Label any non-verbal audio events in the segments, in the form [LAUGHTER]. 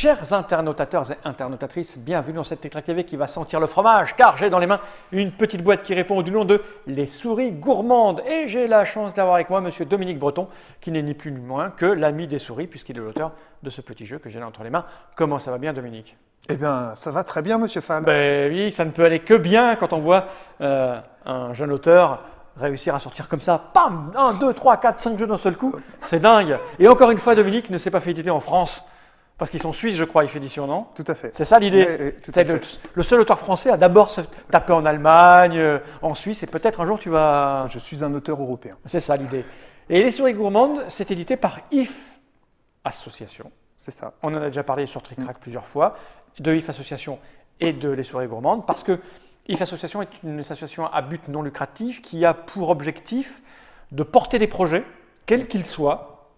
Chers internautateurs et internautatrices, bienvenue dans cette Tétrac TV qui va sentir le fromage, car j'ai dans les mains une petite boîte qui répond du nom de Les Souris Gourmandes. Et j'ai la chance d'avoir avec moi Monsieur Dominique Breton, qui n'est ni plus ni moins que l'ami des souris, puisqu'il est l'auteur de ce petit jeu que j'ai là entre les mains. Comment ça va bien, Dominique? Eh bien, ça va très bien, Monsieur Fall. Ben oui, ça ne peut aller que bien quand on voit euh, un jeune auteur réussir à sortir comme ça, pam, 1, 2, 3, 4, 5 jeux d'un seul coup, c'est dingue. Et encore une fois, Dominique ne s'est pas fait éditer en France. Parce qu'ils sont suisses, je crois, Effédition, non? Tout à fait. C'est ça l'idée Oui, oui, le, seul auteur français à d'abord taper en Allemagne, euh, en Suisse, et peut-être un jour tu vas. Je suis un auteur européen. C'est ça l'idée. Et Les Souris Gourmandes, c'est édité par IF Association. C'est ça. On en a déjà parlé sur Trick Track plusieurs fois, de IF Association et de Les Souris Gourmandes, parce que IF Association est une association à but non lucratif qui a pour objectif de porter des projets, quels qu'ils soient,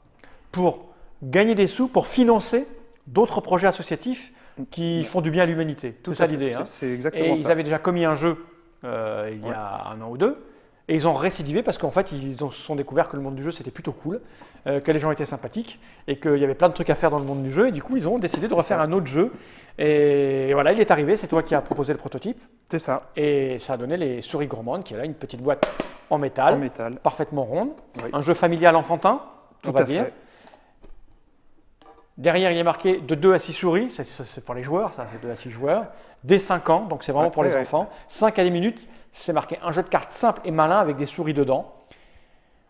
pour gagner des sous, pour financer d'autres projets associatifs qui font du bien à l'humanité. C'est ça l'idée. hein. C'est- exactement Et ils avaient déjà commis un jeu euh, il y a un an ou deux. Et ils ont récidivé parce qu'en fait, ils ont- se sont découverts que le monde du jeu, c'était plutôt cool, euh, que les gens étaient sympathiques et qu'il y avait plein de trucs à faire dans le monde du jeu. Et du coup, ils ont décidé de refaire ça. un autre jeu. Et voilà, il est arrivé, c'est toi qui as proposé le prototype. C'est ça. Et ça a donné les souris gourmandes, qui est là une petite boîte en métal, En métal. parfaitement ronde. Oui. Un jeu familial enfantin, Tout on va à dire. fait. Derrière, il est marqué de 2 à 6 souris, c'est- pour les joueurs, ça, c'est 2 à 6 joueurs. Dès 5 ans, donc c'est vraiment Ouais, pour les ouais, enfants. 5 à 10 minutes, c'est marqué un jeu de cartes simple et malin avec des souris dedans.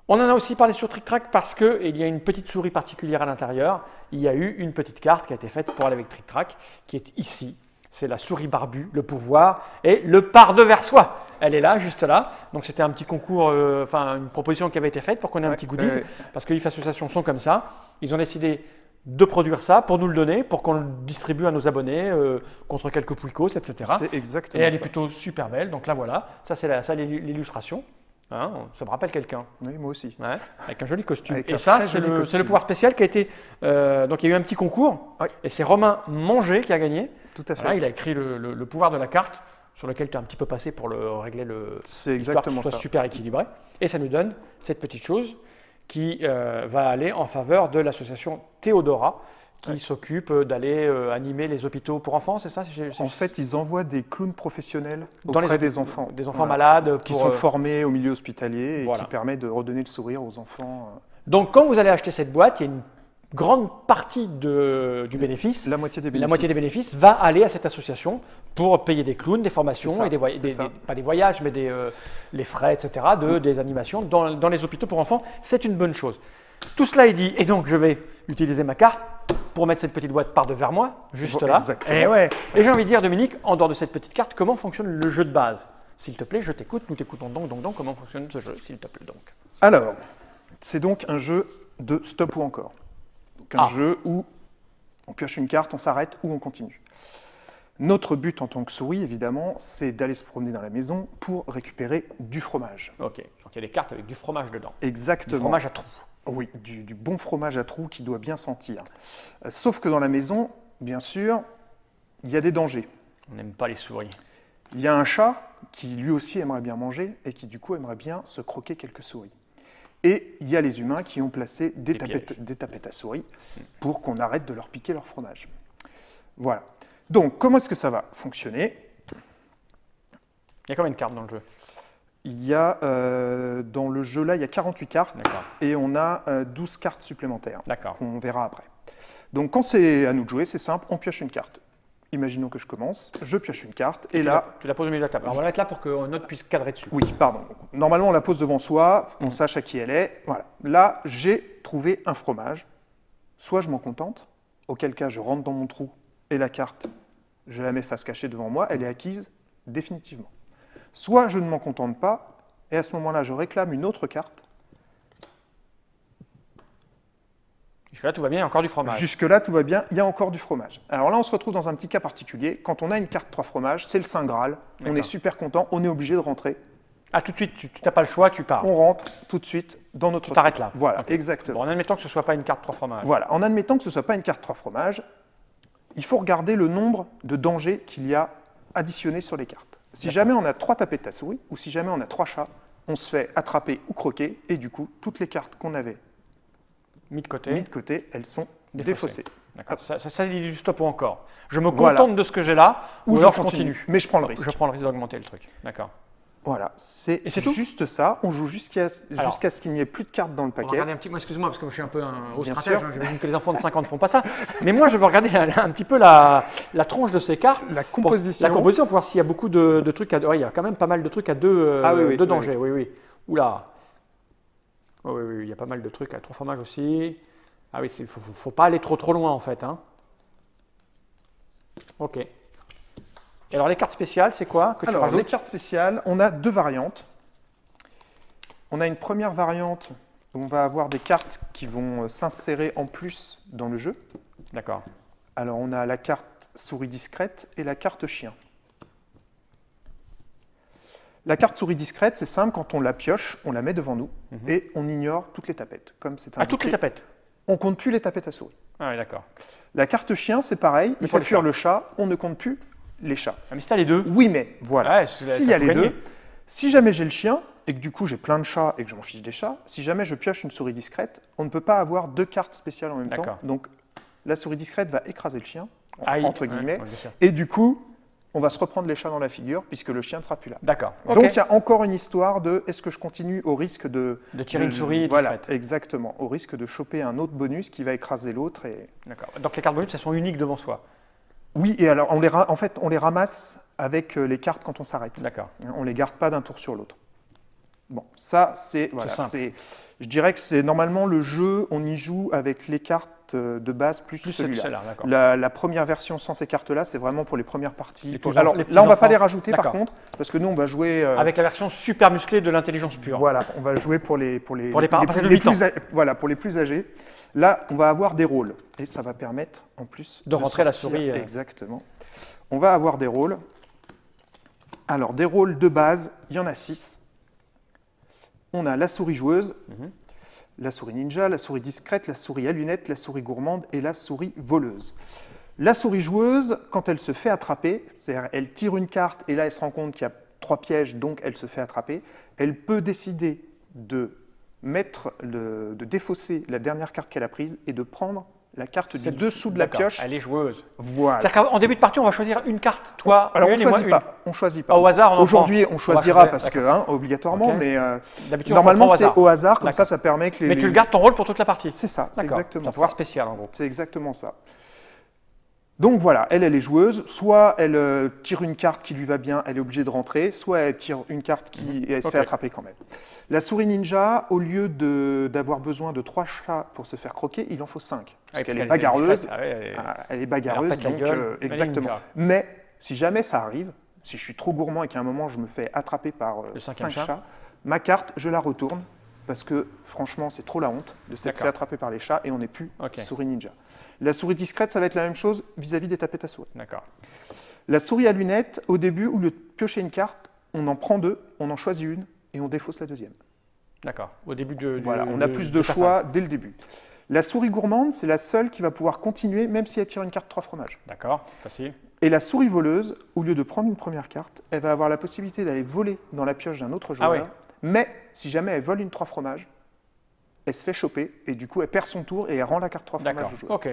On en a aussi parlé sur Trick Track parce qu'il y a une petite souris particulière à l'intérieur. Il y a eu une petite carte qui a été faite pour aller avec Trick Track, qui est ici. C'est la souris barbue, le pouvoir et le par vers soi. Elle est là, juste là. Donc c'était un petit concours, euh, enfin une proposition qui avait été faite pour qu'on ait un petit goodies. ouais, ouais. Parce que IF Association sont comme ça. Ils ont décidé de produire ça pour nous le donner, pour qu'on le distribue à nos abonnés euh, contre quelques pouicos, etc. C'est Et exactement elle est plutôt super belle. Donc là, voilà. Ça, c'est l'illustration. Hein, ça me rappelle quelqu'un. Oui, moi aussi. Ouais, avec un joli costume. Avec et ça, c'est le, pouvoir spécial qui a été. euh, donc il y a eu un petit concours. Et c'est Romain Manger qui a gagné. Tout à fait. Voilà, il a écrit le, le- le pouvoir de la carte sur lequel tu as un petit peu passé pour le régler le, C'est histoire que ce exactement soit ça. super équilibré. Et ça nous donne cette petite chose qui euh, va aller en faveur de l'association Théodora, qui Ouais. s'occupe d'aller euh, animer les hôpitaux pour enfants, c'est ça? En fait, ils envoient des clowns professionnels Dans les auprès des enfants. Des enfants Voilà. malades. Qui sont euh, formés au milieu hospitalier et Voilà. qui permettent de redonner le sourire aux enfants. Donc quand vous allez acheter cette boîte, il y a une grande partie de- du bénéfice. La moitié des bénéfices. La moitié des bénéfices va aller à cette association pour payer des clowns, des formations ça, et des, voy- des- des- pas des voyages, mais des, euh, les frais, etc., de, des animations dans, dans les hôpitaux pour enfants. C'est une bonne chose. Tout cela est dit, et donc je vais utiliser ma carte pour mettre cette petite boîte par devers moi, juste là. exactement. Et, ouais. et j'ai envie de dire, Dominique, en dehors de cette petite carte, comment fonctionne le jeu de base? S'il te plaît, je t'écoute, nous t'écoutons donc, donc, donc, comment fonctionne ce jeu, s'il te plaît donc? Alors, c'est donc un jeu de stop ou encore? Donc un Ah. jeu où on pioche une carte, on s'arrête ou on continue. Notre but en tant que souris, évidemment, c'est d'aller se promener dans la maison pour récupérer du fromage. Ok, donc il y a des cartes avec du fromage dedans. Du Exactement. fromage à trous. Oui, du, du bon fromage à trous qui doit bien sentir. Euh, Sauf que dans la maison, bien sûr, il y a des dangers. On n'aime pas les souris. Il y a un chat qui lui aussi aimerait bien manger et qui du coup aimerait bien se croquer quelques souris. Et il y a les humains qui ont placé des, Des tapettes, pièges. des tapettes à souris pour qu'on arrête de leur piquer leur fromage. Voilà. Donc, comment est-ce que ça va fonctionner? Il y a combien de cartes dans le jeu? Il y a, euh, dans le jeu là, il y a 48 cartes et on a euh, 12 cartes supplémentaires qu'on verra après. Donc, quand c'est à nous de jouer, c'est simple, on pioche une carte. Imaginons que je commence, je pioche une carte et tu là, la, tu la poses au milieu de la table. Alors on va la mettre là pour qu'un autre puisse cadrer dessus. Oui, pardon. Normalement, on la pose devant soi, on Mm. sache à qui elle est. Voilà. Là, j'ai trouvé un fromage. Soit je m'en contente, auquel cas je rentre dans mon trou et la carte, je la mets face cachée devant moi, elle est acquise définitivement. Soit je ne m'en contente pas, et à ce moment-là, je réclame une autre carte. Jusque-là, tout va bien, il y a encore du fromage. Jusque-là, tout va bien, il y a encore du fromage. Alors là, on se retrouve dans un petit cas particulier. Quand on a une carte 3 fromages, c'est le Saint Graal. On est super content, on est obligé de rentrer. Ah, tout de suite, tu n'as pas le choix, tu pars. On rentre tout de suite dans notre. Tu t'arrêtes là. Voilà, exactement. Bon, en admettant que ce ne soit pas une carte 3 fromages. Voilà, en admettant que ce ne soit pas une carte 3 fromages, il faut regarder le nombre de dangers qu'il y a additionnés sur les cartes. Si jamais on a trois tapettes à souris, ou si jamais on a trois chats, on se fait attraper ou croquer, et du coup, toutes les cartes qu'on avait Mis de côté. mises de côté, elles sont Défaussées. défaussées. D'accord. Ça, ça, ça du stop ou encore. Je me Voilà. contente de ce que j'ai là, ou, Ou alors je continue. Mais je prends le risque. Je prends le risque d'augmenter le truc. D'accord. Voilà, c'est tout juste ça. On joue jusqu'à jusqu'à ce qu'il n'y ait plus de cartes dans le paquet. regarder un petit, moi, excuse-moi, parce que je suis un peu un haut Bien stratège. sûr. hein, J'imagine que les enfants de 50 ne font pas ça. [LAUGHS] Mais moi, je veux regarder un, un petit peu la, la tronche de ces cartes. La Pour- composition. la composition, pour voir s'il y a beaucoup de, de trucs à deux. ouais, il y a quand même pas mal de trucs à deux, euh, Ah oui, oui, deux oui, dangers. Oui, oui. Oula. Oh, oui, il y a pas mal de trucs à trois fromages aussi. Ah oui, il faut, faut, faut pas aller trop trop loin en fait. hein. Ok. Et alors les cartes spéciales, c'est quoi que tu Alors, les cartes spéciales, on a deux variantes. On a une première variante où on va avoir des cartes qui vont euh, s'insérer en plus dans le jeu. D'accord. Alors, on a la carte souris discrète et la carte chien. La carte souris discrète, c'est simple, quand on la pioche, on la met devant nous Mhm. et on ignore toutes les tapettes. Comme c'est Ah, toutes les tapettes. On compte plus les tapettes à souris. Ah oui, d'accord. La carte chien, c'est pareil, il faut fuir le chat, on ne compte plus les chats. Ah, mais si t'as les deux. Oui, mais voilà. Ouais, S'il y a les deux, si jamais j'ai le chien et que du coup j'ai plein de chats et que je m'en fiche des chats, si jamais je pioche une souris discrète, on ne peut pas avoir deux cartes spéciales en même temps. D'accord. Donc la souris discrète va écraser le chien, entre guillemets, ouais, et du coup on va se reprendre les chats dans la figure puisque le chien ne sera plus là. D'accord. Donc il y a encore une histoire de est-ce que je continue au risque de De tirer une souris Voilà, exactement, au risque de choper un autre bonus qui va écraser l'autre et D'accord. Donc les cartes bonus, elles sont uniques devant soi. oui et alors on les en fait on les ramasse avec euh, les cartes quand on s'arrête. D'accord. On les garde pas d'un tour sur l'autre. Bon, ça c'est voilà, je dirais que c'est normalement le jeu, on y joue avec les cartes euh, de base plus, Plus celui-là. La, la première version sans ces cartes-là, c'est vraiment pour les premières parties. Les Alors les là, on va petits pas les rajouter par contre, parce que nous, on va jouer. euh, Avec la version super musclée de l'intelligence pure. Voilà, on va jouer pour les pour les, Pour les par- à partir de les 8 ans. plus a- voilà pour les plus âgés. Là, on va avoir des rôles et ça va permettre en plus De rentrer la souris, euh. Exactement. On va avoir des rôles. Alors des rôles de base, il y en a six. On a la souris joueuse, Mhm. la souris ninja, la souris discrète, la souris à lunettes, la souris gourmande et la souris voleuse. La souris joueuse, quand elle se fait attraper, c'est-à-dire elle tire une carte et là elle se rend compte qu'il y a trois pièges, donc elle se fait attraper, elle peut décider de mettre, le- de défausser la dernière carte qu'elle a prise et de prendre la carte du dessous de la pioche. Elle est joueuse. Voilà. C'est-à-dire qu'en début de partie, on va choisir une carte, toi, Alors on et moi choisit une. pas. On choisit pas. Au hasard, on Aujourd'hui, on choisira choisir, parce que hein, obligatoirement, mais euh, normalement c'est au hasard. Comme ça, ça permet que les. Mais tu le gardes ton rôle pour toute la partie. C'est ça. C'est exactement C'est un ça. pouvoir spécial, en gros. C'est exactement ça. Donc voilà, elle, elle est joueuse. Soit elle euh, tire une carte qui lui va bien, elle est obligée de rentrer. Soit elle tire une carte qui et elle se fait attraper quand même. La souris ninja, au lieu d'avoir besoin de trois chats pour se faire croquer, il en faut cinq. Parce Ouais, qu'elle est parce bagarreuse. ah ouais, elle est- Ah, elle est elle bagarreuse, la donc gueule. euh, exactement. Mais si jamais ça arrive, si je suis trop gourmand et qu'à un moment je me fais attraper par euh, cinq chat. chats, ma carte, je la retourne parce que franchement, c'est trop la honte de s'être fait attraper par les chats et on n'est plus souris ninja. La souris discrète, ça va être la même chose vis-à-vis des tapettes à souris. D'accord. La souris à lunettes, au début, au lieu de piocher une carte, on en prend deux, on en choisit une et on défausse la deuxième. D'accord. Au début de. du- Voilà, on a de- plus de ta choix dès le début. La souris gourmande, c'est la seule qui va pouvoir continuer même si elle tire une carte trois fromages. D'accord. Facile. Et la souris voleuse, au lieu de prendre une première carte, elle va avoir la possibilité d'aller voler dans la pioche d'un autre joueur. Ah oui. Mais si jamais elle vole une trois fromages, elle se fait choper et du coup elle perd son tour et elle rend la carte trois fromages D'accord. au joueur. Ok.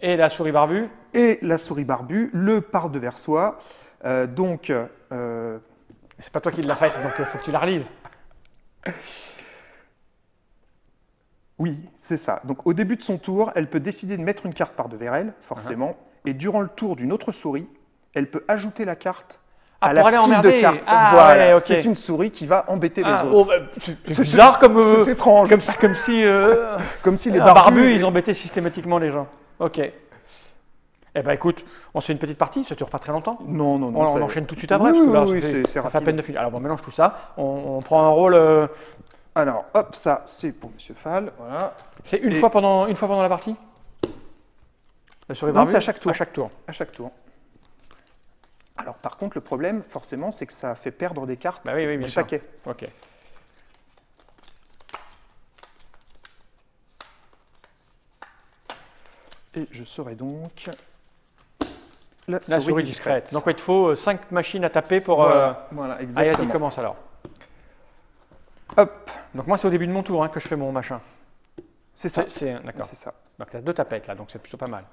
Et la souris barbue? Et la souris barbue, le par devers soi. Euh, donc, euh, C'est pas toi qui l'as faite, donc il faut que tu la relises. [LAUGHS] oui, c'est ça. Donc au début de son tour, elle peut décider de mettre une carte par devers elle, forcément. Uh-huh. Et durant le tour d'une autre souris, elle peut ajouter la carte Ah, à la file emmerder. de cartes. Ah, voilà, ouais, ok. c'est une souris qui va embêter les Ah, autres. oh, bah, c'est [LAUGHS] bizarre comme, euh, étrange. comme, si- comme si euh, [LAUGHS] Comme si les barbus, barbu, ils embêtaient systématiquement les gens. Ok. Eh ben écoute, on se fait une petite partie, ça dure pas très longtemps. Non, non, non. On, on enchaîne tout de suite après, Oui, parce que là, oui, c'est- ça fait à peine de finir. Alors on mélange tout ça, on, on prend un rôle, euh, Alors, hop, ça, c'est pour Monsieur Fall. Voilà. c'est une, Et- fois pendant, une fois pendant la partie? La souris Non, c'est à chaque tour. À chaque tour. À chaque tour. Alors, par contre, le problème, forcément, c'est que ça fait perdre des cartes Bah oui, oui, bien du sûr. paquet. Ok. Et je serai donc la, La souris, discrète. Donc il te faut 5 machines à taper pour... euh, voilà, Allez, exactement. vas-y, commence alors. Hop, Donc moi, c'est au début de mon tour hein, que je fais mon machin. c'est ça. C'est ça. Donc tu as deux tapettes là, donc c'est plutôt pas mal.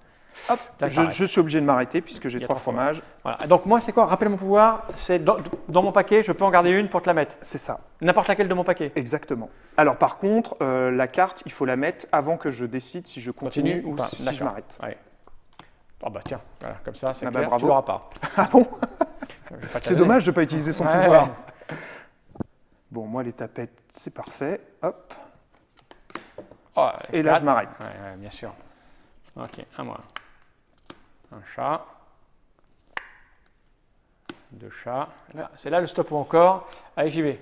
Hop, Là, je, suis obligé de m'arrêter puisque j'ai trois fromages. Voilà. Donc moi, c'est quoi? Rappelle mon pouvoir. C'est dans, dans mon paquet, je peux en garder une pour te la mettre. C'est ça, N'importe laquelle de mon paquet. exactement. Alors par contre, euh, la carte, il faut la mettre avant que je décide si je continue, Continue ou pas. si je m'arrête. Ouais. Oh bah tiens, voilà, comme ça, c'est Ah bah, clair, bravo. tu l'auras pas. [LAUGHS] Ah bon? C'est dommage de ne pas utiliser son Ouais. pouvoir. Bon, moi les tapettes, c'est parfait. Hop. Oh, Et là, je m'arrête. Ouais, bien sûr. Ok, un moins. Un chat. Deux chats. C'est là le stop ou encore. Allez, j'y vais.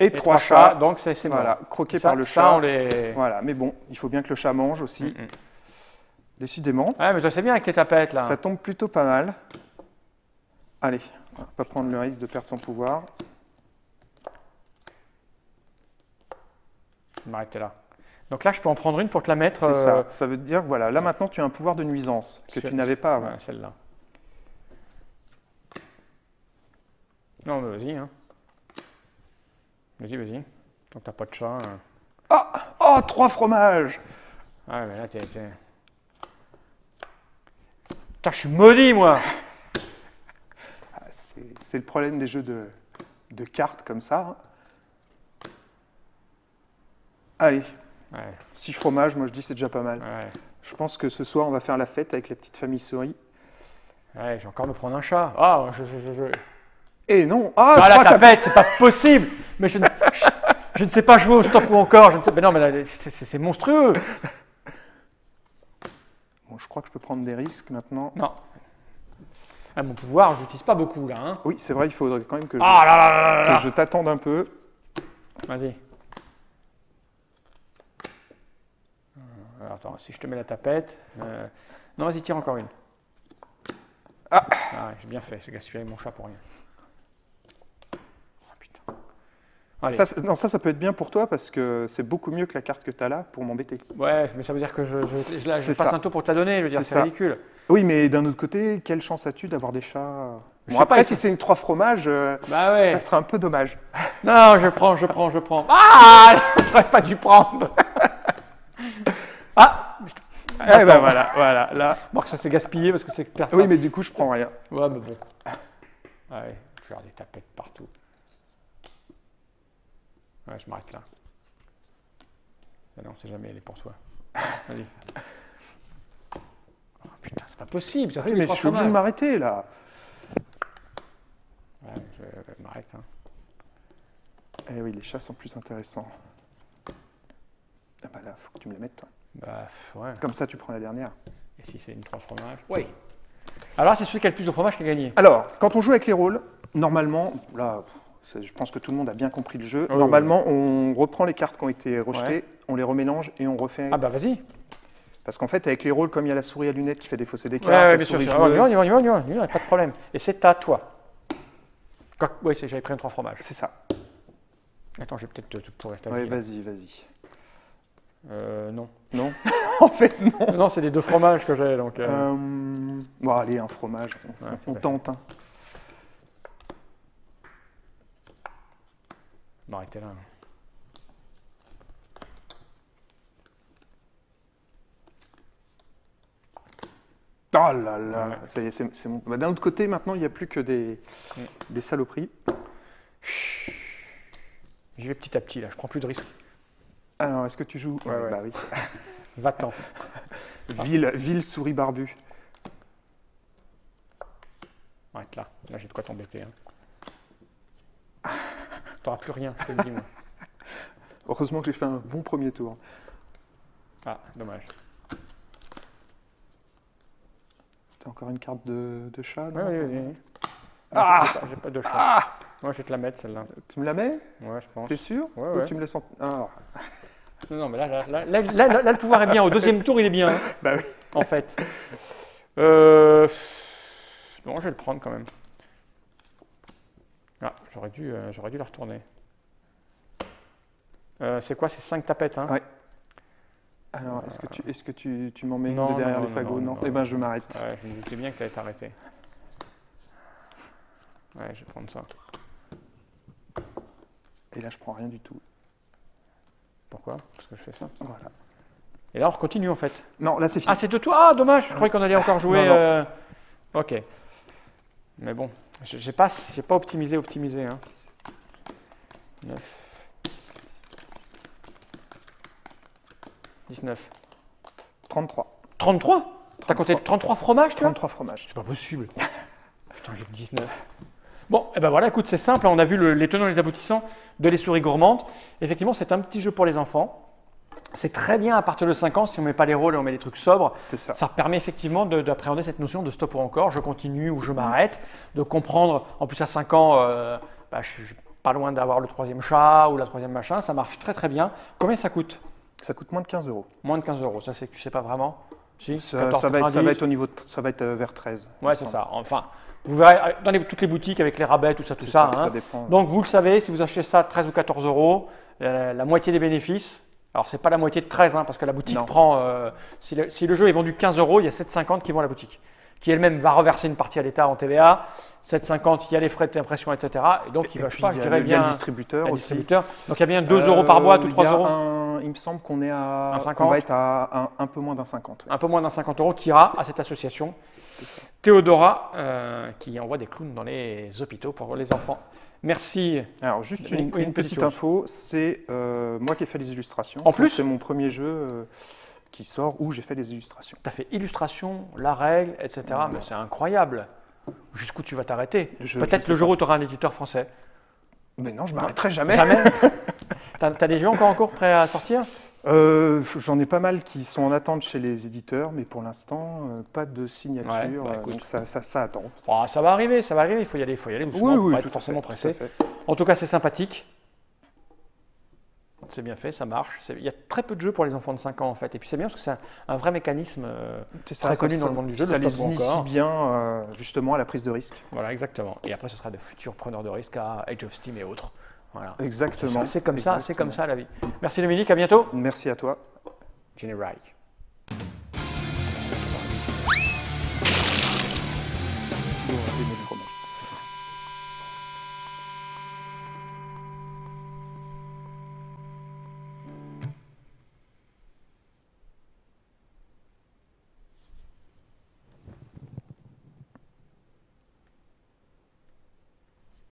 Et, Et trois chats. donc c'est bon. Voilà, croqués Ça- par le ça, chat. on les... Voilà, mais bon, il faut bien que le chat mange aussi. Mm, mm. Décidément, Ouais, mais toi, c'est bien avec tes tapettes, là. ça tombe plutôt pas mal. Allez, on va pas prendre le risque de perdre son pouvoir. Je vais m'arrêter là. Donc là, je peux en prendre une pour te la mettre. C'est euh, ça. Ça veut dire que voilà, là maintenant tu as un pouvoir de nuisance que tu n'avais pas avant. Ouais, celle-là. Non, mais vas-y, hein. Vas-y, vas-y. Tant que t'as pas de chat. euh. Ah Oh, trois fromages Ah, mais là, t'es. Putain, je suis maudit, moi Ah, C'est c'est le problème des jeux de, de cartes comme ça. hein. Allez, Ouais, six fromages, moi je dis c'est déjà pas mal. ouais. Je pense que ce soir on va faire la fête avec la petite famille souris. Ouais, je vais encore me prendre un chat. Ah, je. je, je, je- Et non Ah, Ah, la tapette, c'est pas possible Mais je ne, je, ne sais pas jouer au stop ou encore. Je ne sais... Mais non, mais c'est- monstrueux Bon, je crois que je peux prendre des risques maintenant. Non. Ah, mon pouvoir, je l'utilise pas beaucoup, là. Hein. Oui, c'est vrai, il faudrait quand même que je, Ah là là là là là que je t'attende un peu. Vas-y. Attends, si je te mets la tapette. euh, Non, vas-y, tire encore une. Ah. ouais, j'ai bien fait, j'ai gaspillé mon chat pour rien. Oh, putain. Allez. Ça, non, ça, ça peut être bien pour toi parce que c'est beaucoup mieux que la carte que tu as là pour m'embêter. Ouais, mais ça veut dire que je, je, passe ça. un tour pour te la donner. Je veux dire, C'est ridicule. Oui, mais d'un autre côté, quelle chance as-tu d'avoir des chats? Je Bon, sais après, pas, si c'est une trois fromages, euh, Bah ouais. ça serait un peu dommage. Non, je prends, je prends, je prends. Ah [LAUGHS] J'aurais pas dû prendre. Eh ben voilà, voilà, là. Bon, que ça s'est gaspillé parce que c'est perfect. Oui, mais du coup, je prends rien. Ouais, mais bon. Ouais, je vais faire des tapettes partout. Ouais, je m'arrête là. Ah non, c'est jamais, elle est pour toi. Vas-y. Oh, putain, c'est pas possible. Oui, mais je suis obligé de m'arrêter là. Ouais, je je m'arrête. Hein. Eh oui, les chats sont plus intéressants. Ah bah là, faut que tu me les mettes, toi. Bah, ouais. Comme ça, tu prends la dernière. Et si c'est une trois fromages Oui. Alors, c'est celui qui a le plus de fromage qui a gagné. Alors, quand on joue avec les rôles, normalement, là, je pense que tout le monde a bien compris le jeu. Oui, normalement, on reprend les cartes qui ont été rejetées, on les remélange et on refait. Ah, bah, vas-y. Parce qu'en fait, avec les rôles, comme il y a la souris à lunettes qui fait défausser des cartes, ouais, la bien sûr. souris sûr. Y va, on joueuse, y va, on y va, on y va, on y va, pas de problème. Et c'est à toi. Oui, c'est- j'avais pris un trois fromages. c'est ça. Attends, je vais peut-être te, pourrir ta là. vas-y, vas-y. Euh, non. Non [LAUGHS] En fait, non. Non, c'est des deux fromages que j'ai, donc... euh, Euh, Bon, allez, un fromage. On, Ouais, on tente. hein. m'arrêter là. Oh là là, Ouais. ça y est, c'est bon. Bah, D'un autre côté, maintenant, il n'y a plus que des, des saloperies. J'y vais petit à petit, là. Je prends plus de risques. Alors, est-ce que tu joues? Ouais, ouais. Bah oui. [LAUGHS] Va-t'en. [LAUGHS] Ville, ville souris barbue. Arrête là. Là, j'ai de quoi t'embêter. Hein. T'auras plus rien, je te le dis, moi. Heureusement que j'ai fait un bon premier tour. Ah, dommage. T'as encore une carte de, de chat ouais, ouais, ouais. Ah j'ai pas- de chat. Ah Moi, je vais te la mettre, celle-là. Tu me la mets? Ouais, je pense. T'es sûr? Ouais, Ou ouais. tu me laisses en... Ah, Non, non, mais là, là, là, là, là, là, là, le pouvoir est bien. Au deuxième tour, il est bien, hein, bah oui. en fait. Euh... Bon, je vais le prendre quand même. Ah, j'aurais dû, euh, j'aurais dû la retourner. Euh, c'est quoi? C'est 5 tapettes, hein? Ouais. Alors, est-ce que tu, est-ce que tu, tu m'en mets une Non, de derrière non, les fagots? non, Non, non, Eh ben, je m'arrête. Ouais, je me doutais bien que tu allais t'arrêter. Ouais, je vais prendre ça. Et là, je prends rien du tout. Pourquoi Parce que je fais ça. Voilà. Et là, on continue en fait. Non, là c'est fini. Ah, c'est de toi Ah, dommage, je croyais qu'on allait encore jouer. [LAUGHS] Non, non. euh, Ok. Mais bon, j'ai j'ai pas, optimisé, optimisé. Hein. 9. 19. 33. 33 T'as compté 33 fromages, toi? 33 fromages. C'est pas possible. [LAUGHS] Putain, j'ai que 19. Bon, et ben voilà, écoute, c'est simple. On a vu le- les tenants et les aboutissants de les souris gourmandes. Effectivement, c'est un petit jeu pour les enfants. C'est très bien à partir de 5 ans si on met pas les rôles et on met des trucs sobres. C'est ça. Ça permet effectivement de- d'appréhender cette notion de stop ou encore, je continue ou je m'arrête, de comprendre, en plus à 5 ans, euh, bah, je suis pas loin d'avoir le troisième chat ou la troisième machin, ça marche très très bien. Combien ça coûte? Ça coûte moins de 15 euros. Moins de 15 euros, ça c'est que tu sais pas vraiment? Si, Ça, ça va être, ça 14,90. va être au niveau, de- ça va être euh, vers 13. il Ouais, c'est ça. Enfin, vous verrez euh, dans les- toutes les boutiques avec les rabais, tout ça, tout ça. ça, hein. ça dépend. Donc vous le savez, si vous achetez ça 13 ou 14 euros, euh, la moitié des bénéfices. Alors c'est pas la moitié de 13, hein, parce que la boutique Non. prend. euh, si, le, si le jeu est vendu 15 euros, il y a 7,50 qui vont à la boutique, qui elle-même va reverser une partie à l'État en TVA. 7,50, il y a les frais d'impression, etc. Et donc il va, je pas, il je y a dirais le- il y a bien le distributeur aussi. distributeur. Donc il y a bien 2 euros par boîte ou Euh, 3 il y a euros. un- il me semble qu'on est à. Un 50. on va être à un, un peu moins d'un 50. ouais. un peu moins d'un 50 euros qui ira à cette association Théodora euh, qui envoie des clowns dans les hôpitaux pour les enfants. Merci. Alors, juste Une- une, une une petite info c'est euh, moi qui ai fait les illustrations. En plus C'est mon premier jeu euh, qui sort où j'ai fait les illustrations. Tu as fait illustration, la règle, etc. Mais c'est incroyable. Jusqu'où tu vas t'arrêter? Peut-être le jour où tu auras un éditeur français. Mais non, je m'arrêterai jamais. Jamais [LAUGHS] T'as as des jeux encore en cours prêts à sortir? Euh, J'en ai pas mal qui sont en attente chez les éditeurs, mais pour l'instant, euh, pas de signature. Ouais, bah, euh, donc ça, ça, ça attend. Oh, Ça va arriver, ça va arriver. Il faut y aller, il faut y aller doucement. faut pas tout forcément fait, pressé. tout. En tout cas, c'est sympathique. C'est bien fait, ça marche. Il y a très peu de jeux pour les enfants de 5 ans en fait. Et puis c'est bien parce que c'est un, un vrai mécanisme. euh, Très connu dans le monde du jeu, Ça le les initie encore. bien justement à la prise de risque. Voilà, exactement. Et après, ce sera de futurs preneurs de risques à Age of Steam et autres. Voilà. Exactement. C'est comme ça, c'est comme ça la vie. Merci Dominique, à bientôt. Merci à toi. Jenny Reich.